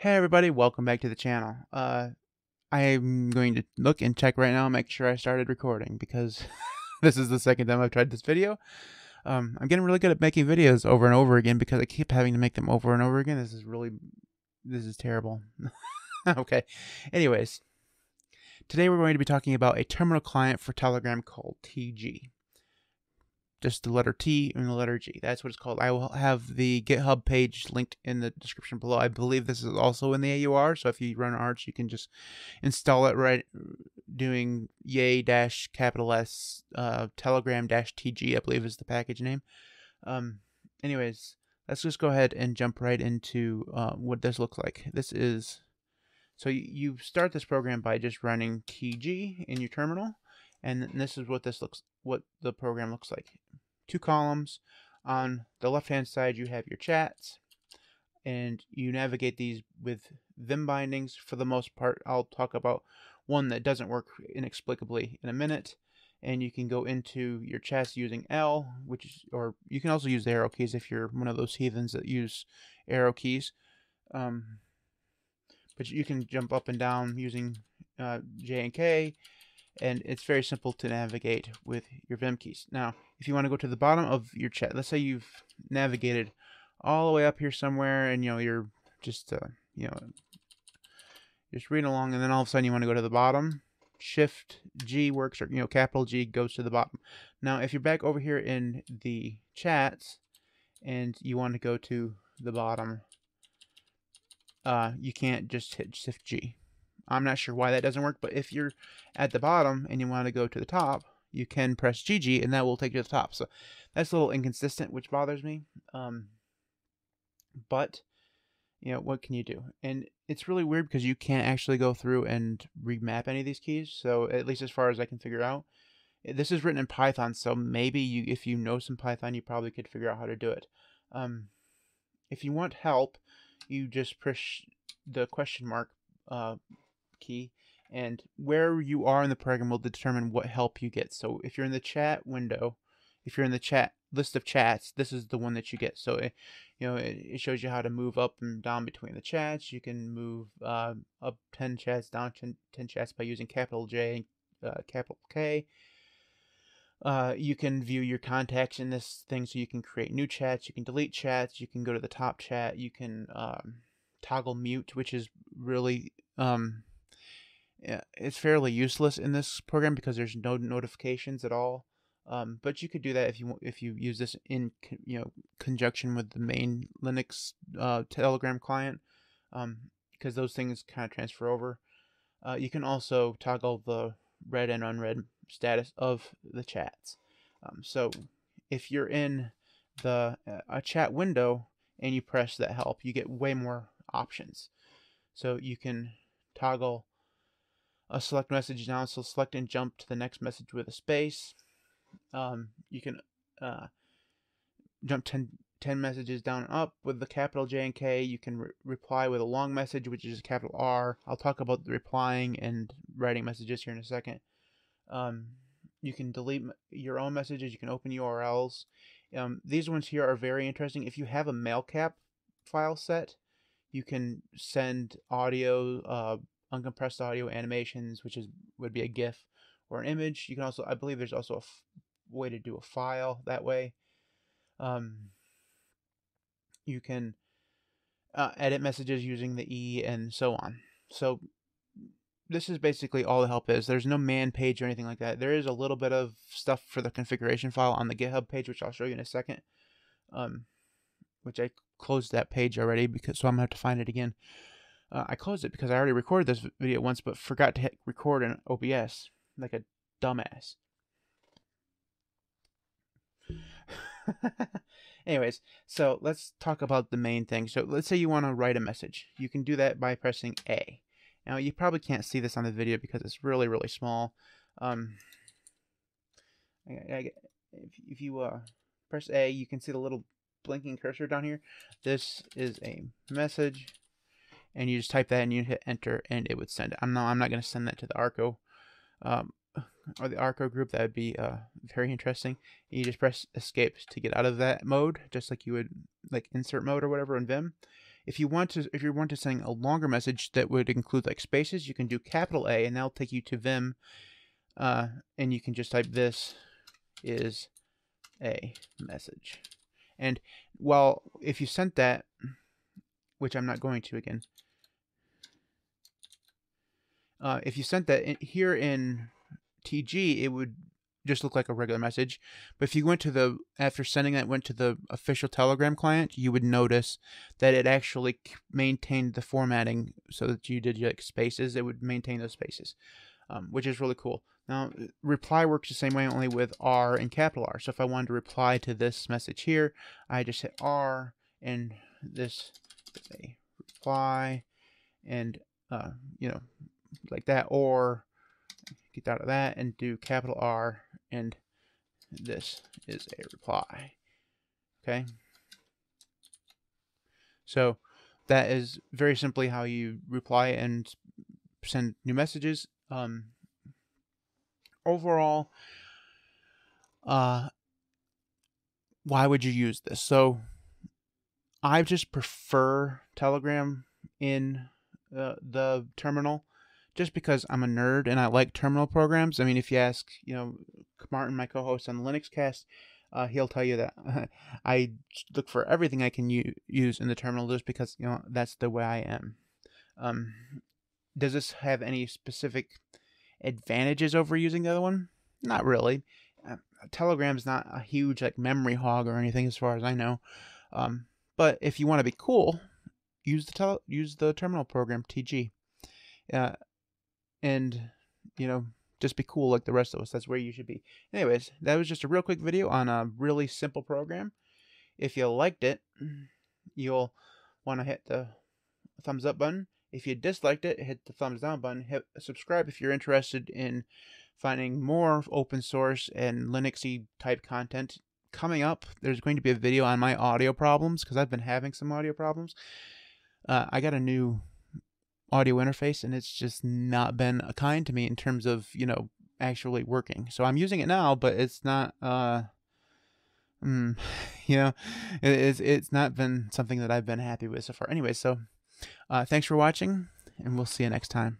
Hey everybody, welcome back to the channel. Uh, I'm going to look and check right now and make sure I started recording because this is the second time I've tried this video. Um, I'm getting really good at making videos over and over again because I keep having to make them over and over again. This is really, this is terrible. okay, anyways, today we're going to be talking about a terminal client for Telegram called TG just the letter T and the letter G. That's what it's called. I will have the GitHub page linked in the description below. I believe this is also in the AUR, so if you run Arch, you can just install it right doing yay dash capital S uh, telegram dash TG, I believe is the package name. Um, anyways, let's just go ahead and jump right into uh, what this looks like. This is so you start this program by just running TG in your terminal and this is what this looks what the program looks like. Two columns. On the left hand side you have your chats and you navigate these with Vim bindings for the most part. I'll talk about one that doesn't work inexplicably in a minute and you can go into your chats using L which is or you can also use the arrow keys if you're one of those heathens that use arrow keys. Um, but you can jump up and down using uh, J and K and it's very simple to navigate with your Vim keys. Now, if you want to go to the bottom of your chat, let's say you've navigated all the way up here somewhere, and you know you're just uh, you know just reading along, and then all of a sudden you want to go to the bottom. Shift G works, or you know capital G goes to the bottom. Now, if you're back over here in the chats, and you want to go to the bottom, uh, you can't just hit Shift G I'm not sure why that doesn't work, but if you're at the bottom and you want to go to the top, you can press GG and that will take you to the top. So that's a little inconsistent, which bothers me. Um, but, you know, what can you do? And it's really weird because you can't actually go through and remap any of these keys. So at least as far as I can figure out, this is written in Python. So maybe you, if you know some Python, you probably could figure out how to do it. Um, if you want help, you just push the question mark uh, key and where you are in the program will determine what help you get. So if you're in the chat window, if you're in the chat list of chats, this is the one that you get. So it, you know, it, it shows you how to move up and down between the chats. You can move uh, up 10 chats, down 10, 10 chats by using capital J and uh, capital K. Uh, you can view your contacts in this thing so you can create new chats, you can delete chats, you can go to the top chat, you can um, toggle mute, which is really um, it's fairly useless in this program because there's no notifications at all. Um, but you could do that if you if you use this in you know conjunction with the main Linux uh, Telegram client, because um, those things kind of transfer over. Uh, you can also toggle the read and unread status of the chats. Um, so if you're in the uh, a chat window and you press that help, you get way more options. So you can toggle a select message now, so select and jump to the next message with a space. Um, you can uh, jump 10, 10 messages down and up with the capital J and K. You can re reply with a long message, which is capital R. I'll talk about replying and writing messages here in a second. Um, you can delete your own messages. You can open URLs. Um, these ones here are very interesting. If you have a mailcap file set, you can send audio, uh, uncompressed audio animations, which is would be a GIF or an image. You can also, I believe, there's also a way to do a file that way. Um, you can uh, edit messages using the E and so on. So this is basically all the help is. There's no man page or anything like that. There is a little bit of stuff for the configuration file on the GitHub page, which I'll show you in a second. Um, which I closed that page already because so I'm gonna have to find it again. Uh, I closed it because I already recorded this video once, but forgot to hit record in OBS like a dumbass. Anyways, so let's talk about the main thing. So let's say you want to write a message. You can do that by pressing A. Now you probably can't see this on the video because it's really, really small. Um, I, I, if, if you uh, press A, you can see the little blinking cursor down here. This is a message and you just type that and you hit enter and it would send it. I'm not I'm not going to send that to the Arco um, or the Arco group. That would be uh, very interesting. You just press escape to get out of that mode, just like you would like insert mode or whatever in Vim. if you want to if you want to send a longer message that would include like spaces, you can do capital A and that'll take you to Vim. Uh, and you can just type this is a message. And well, if you sent that, which I'm not going to again, uh, if you sent that in, here in TG, it would just look like a regular message. But if you went to the after sending that went to the official Telegram client, you would notice that it actually maintained the formatting so that you did like spaces. It would maintain those spaces, um, which is really cool. Now, reply works the same way, only with R and capital R. So if I wanted to reply to this message here, I just hit R, and this is a reply, and uh, you know, like that, or get out of that and do capital R and this is a reply. Okay. So that is very simply how you reply and send new messages. Um, overall, uh, why would you use this? So I just prefer Telegram in uh, the terminal just because I'm a nerd and I like terminal programs. I mean, if you ask, you know, Martin, my co-host on the Linux Cast, uh, he'll tell you that I look for everything I can u- use in the terminal just because you know that's the way I am. Um, does this have any specific advantages over using the other one? Not really. Uh, Telegram's not a huge like memory hog or anything as far as I know. Um, but if you want to be cool, use the tel- use the terminal program TG. Uh, and you know just be cool like the rest of us. That's where you should be. Anyways that was just a real quick video on a really simple program. If you liked it you'll want to hit the thumbs up button. If you disliked it hit the thumbs down button. Hit subscribe if you're interested in finding more open source and linuxy type content coming up there's going to be a video on my audio problems because i've been having some audio problems. Uh, i got a new audio interface and it's just not been kind to me in terms of you know actually working. So i'm using it now but it's not uh mm, you know it's it's not been something that i've been happy with so far. Anyway so uh thanks for watching and we'll see you next time